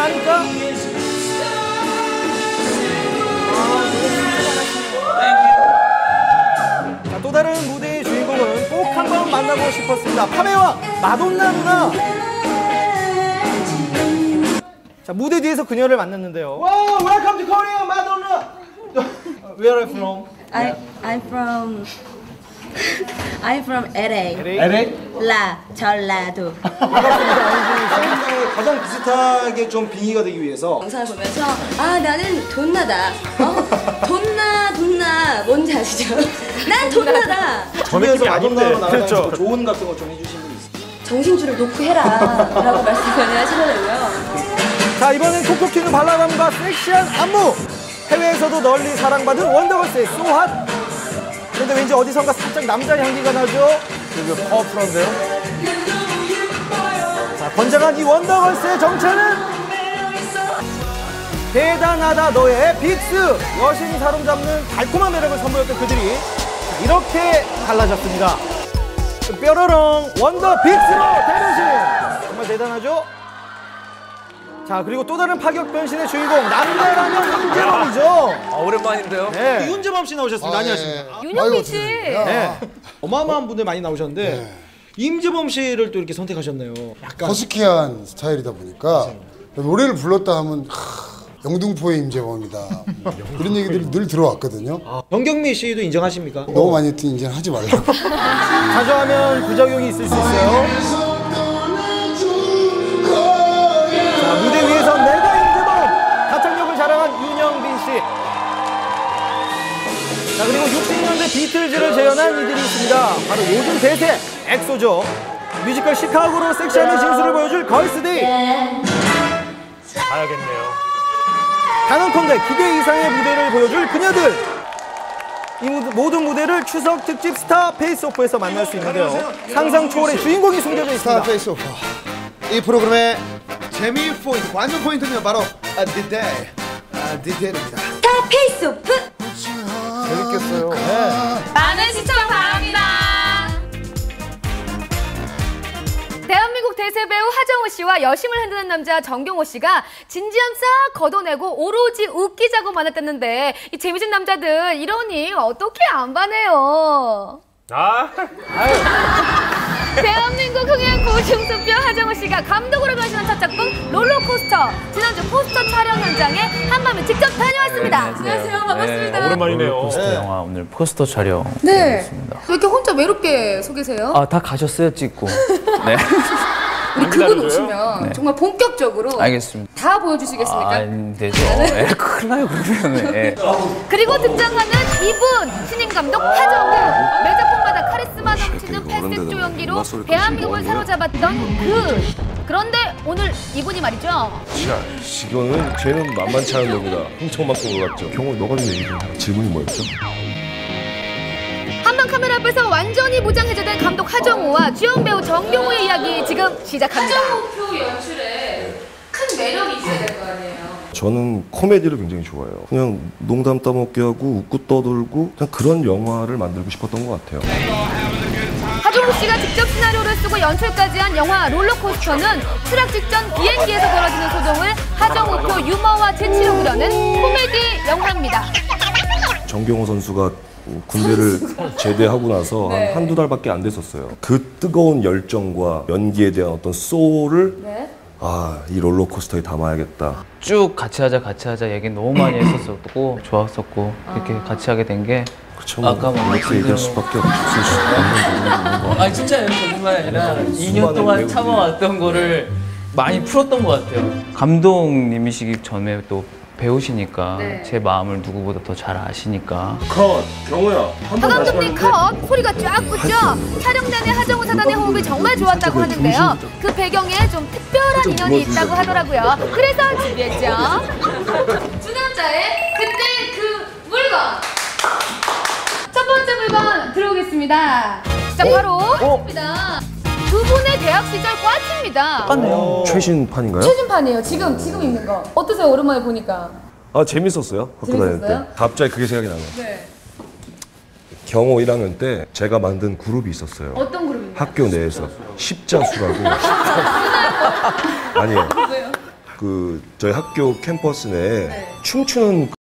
아니까? 자, 또 다른 무대의 주인공은 꼭 한번 만나보고 싶었습니다. 파메와 마돈나 누나. 자, 무대 뒤에서 그녀를 만났는데요. Wow, welcome to Korea, Madonna. Where are you from? I I'm from I'm from LA. LA. 라 전라도. 가장 비슷하게 좀 빙의가 되기 위해서 영상을 보면서 아 나는 돈나다. 어? 돈나 돈나 뭔지 아시죠? 난 돈나다. 주변에서 마돈나로 그렇죠. 조언 같은 거 좀 해주신 분 있어요? 정신줄을 놓고 해라라고 말씀 많이 하시더라고요. 자, 이번엔 톡톡 튀는 발랄함과 섹시한 안무. 해외에서도 널리 사랑받은 원더걸스의 소핫. 그런데 왠지 어디선가 살짝 남자 향기가 나죠? 그리고 파워풀한데요? 자, 건장한 이 원더걸스의 정체는 대다나다 너의 빅스 여신 사로잡는 달콤한 매력을 선보였던 그들이 자, 이렇게 달라졌습니다 뾰로롱 원더 빅스로 대변신 정말 대단하죠? 자 그리고 또 다른 파격 변신의 주인공 남자라면 임재범이죠 아, 오랜만인데요. 네. 임재범 씨 나오셨습니다. 안녕하십니까. 윤영민 씨. 네. 어마어마한 분들 많이 나오셨는데 임재범 씨를 또 이렇게 선택하셨네요. 약간 허스키한 스타일이다 보니까 노래를 불렀다 하면 하, 영등포의 임재범이다 이런 얘기들이 늘 들어왔거든요. 정경미 씨도 인정하십니까? 너무 많이 했더니 이제 하지 말라고. 자주 하면 부작용이 있을 수 있어요 비틀즈를 재현한 이들이 있습니다. 바로 요즘 대세 엑소죠. 뮤지컬 시카고로 섹시함의 진수를 보여줄 걸스데이. 가야겠네요. 단언컨대 기대 이상의 무대를 보여줄 그녀들. 이 모든 무대를 추석 특집 스타 페이스오프에서 만날 수 있는데요. 상상 초월의 주인공이 숨겨져 스타 있습니다. 페이스 오프 이 프로그램의 재미 포인트 관전 포인트는 바로 아, 디테일 아, 디테일입니다 다 페이스오프. 재밌겠어요. 많은 시청 바랍니다. 대한민국 대세 배우 하정우 씨와 여심을 흔드는 남자 정경호 씨가 진지함 싹 걷어내고 오로지 웃기자고만 했댔는데 이 재미진 남자들 이러니 어떻게 안 반해요? 아, 흥행 보증수표 하정우 씨가 감독으로 변신한 첫 작품 롤러코스터 지난주 포스터 촬영 현장에 한밤에 직접 다녀왔습니다. 안녕하세요 반갑습니다. 네, 오랜만이네요. 포스터 영화 오늘 포스터 촬영 네. 있습니다. 왜 이렇게 혼자 외롭게 서 계세요? 아, 다 가셨어요, 찍고. 네. 우리 그분 기다려줘요? 오시면 네. 정말 본격적으로 알겠습니다. 다 보여주시겠습니까? 아, 안 되죠. 예, 큰일 나요, 그러면. 예. 그리고 등장하는 이분 신인 감독 하정우 매 작품 팔색조 연기로 대한민국을 사로잡았던 그 그런데 오늘 이분이 말이죠 이거는 쟤는 만만치 않은 놈이다. 흥청 맞고 올랐죠. 경호 너가 좀 얘기 좀 해라. 질문이 뭐였죠? 한방 카메라 앞에서 완전히 무장해제된 감독 하정우와 주연 배우 정경호의 이야기 지금 시작합니다 하정우 표 연출에 큰 매력이 있어야 될 거 아니에요 저는 코미디를 굉장히 좋아해요. 그냥 농담 따먹게 하고 웃고 떠들고 그냥 그런 영화를 만들고 싶었던 것 같아요. 하정우 씨가 직접 시나리오를 쓰고 연출까지 한 영화 롤러코스터는 추락 직전 비행기에서 벌어지는 소동을 하정우표 유머와 재치로 그려낸 코미디 영화입니다. 정경호 선수가 군대를 제대하고 나서 한 한두 달밖에 안 됐었어요. 그 뜨거운 열정과 연기에 대한 어떤 소울을 아, 이 롤러코스터에 담아야겠다. 쭉 같이 하자, 같이 하자 얘기 너무 많이 했었었고, 좋았었고, 이렇게 같이 하게 된 게. 그쵸. 아까 뭐 이렇게 얘기할 수밖에 없을 수 없는 부분인 거. 아, 진짜요. 거짓말 아니라 2년 동안. 참아왔던 거를 많이 풀었던 것 같아요. 감독님이시기 전에 또 배우시니까 제 마음을 누구보다 더 잘 아시니까 컷! 경호야, 한하 감독님 컷 소리가 쫙 붙죠. 촬영 내내 하정우 사단의 호흡이 정말 좋았다고 하는데요. 그 배경에 좀 특별한 인연이 있다고 하더라고요. 그래서 준비했죠. 두 남자의 그때 그 물건. 첫 번째 물건 들어오겠습니다. 자 바로 입니다. 두 분의 대학 시절 꽈티입니다. 어. 최신판인가요? 최신판이에요. 지금 지금 있는 거. 어떠세요? 오랜만에 보니까. 아 재밌었어요. 학교 다닐 재밌었어요? 때. 갑자기 그게 생각이 나요. 네. 경호 1학년 때 제가 만든 그룹이 있었어요. 어떤 그룹인가요? 학교 내에서 십자수라고. 아니에요. 그 저희 학교 캠퍼스 내에 춤추는